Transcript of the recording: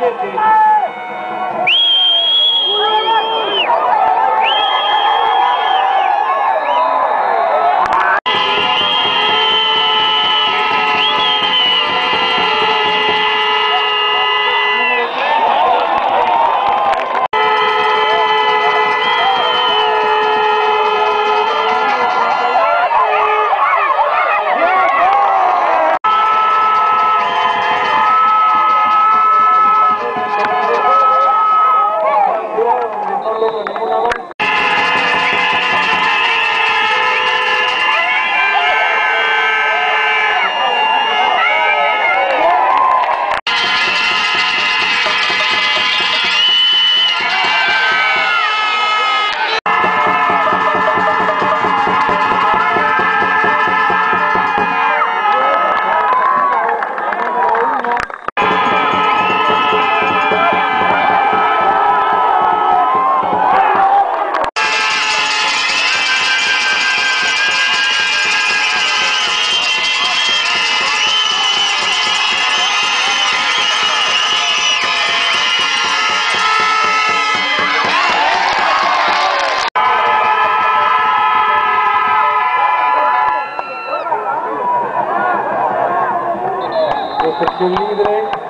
esquerdista. ninguno, ninguno, sezione libere